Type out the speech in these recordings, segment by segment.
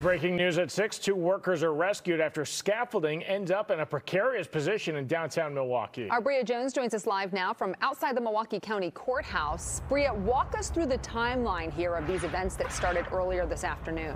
Breaking news at 6, two workers are rescued after scaffolding ends up in a precarious position in downtown Milwaukee. Our Bria Jones joins us live now from outside the Milwaukee County Courthouse. Bria, walk us through the timeline here of these events that started earlier this afternoon.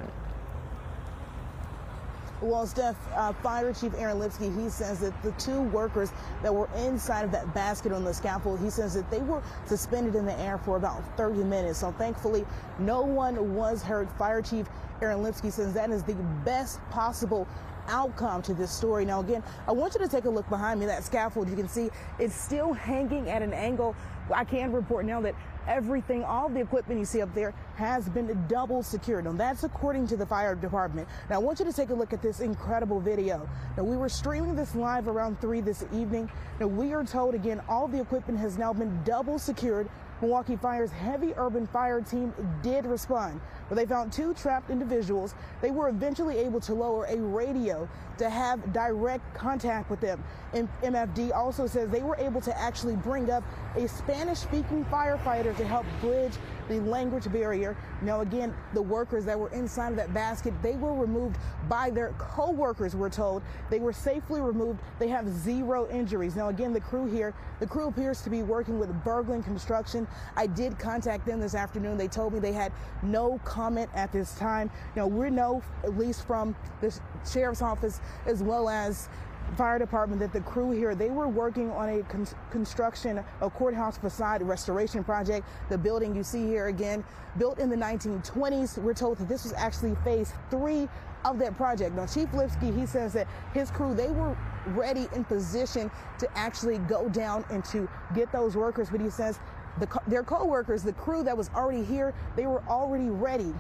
Well, Steph, uh, Fire Chief Aaron Lipski, he says that the two workers that were inside of that basket on the scaffold, he says that they were suspended in the air for about 30 minutes. So thankfully, no one was hurt. Fire Chief Aaron Lipski says that is the best possible outcome to this story. Now, again, I want you to take a look behind me. That scaffold, you can see it's still hanging at an angle. I can report now that everything, all the equipment you see up there has been double secured. And that's according to the fire department. Now, I want you to take a look at this incredible video. Now, we were streaming this live around 3 this evening. Now, we are told again, all the equipment has now been double secured Milwaukee Fire's heavy urban fire team did respond, but they found two trapped individuals. They were eventually able to lower a radio to have direct contact with them. And MFD also says they were able to actually bring up a Spanish speaking firefighter to help bridge the language barrier. Now, again, the workers that were inside of that basket, they were removed by their co-workers, we're told. They were safely removed. They have zero injuries. Now, again, the crew here, the crew appears to be working with Berglund Construction. I did contact them this afternoon. They told me they had no comment at this time. Now, we know, at least from the sheriff's office, as well as fire department that the crew here they were working on a con construction a courthouse facade restoration project. The building you see here again built in the 1920s we're told that this was actually phase three of that project. Now chief lipski he says that his crew they were ready in position to actually go down and to get those workers but he says the, their co-workers the crew that was already here they were already ready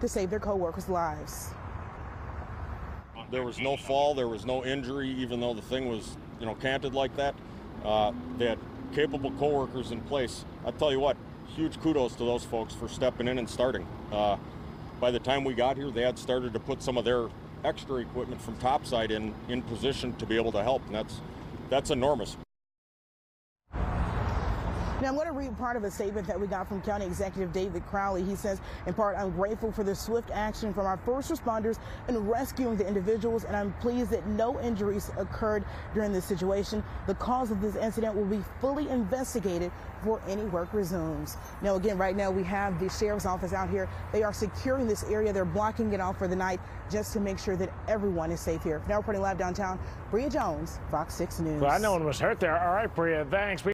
to save their co-workers lives there was no fall, there was no injury, even though the thing was, you know, canted like that. Uh, they had capable coworkers in place. I tell you what, huge kudos to those folks for stepping in and starting. Uh, by the time we got here, they had started to put some of their extra equipment from topside in in position to be able to help, and that's that's enormous. Now, I'm going to read part of a statement that we got from County Executive David Crowley. He says, in part, I'm grateful for the swift action from our first responders in rescuing the individuals, and I'm pleased that no injuries occurred during this situation. The cause of this incident will be fully investigated before any work resumes. Now, again, right now we have the sheriff's office out here. They are securing this area. They're blocking it off for the night just to make sure that everyone is safe here. Now reporting live downtown, Bria Jones, Fox 6 News. Well, I no one was hurt there. All right, Bria, thanks.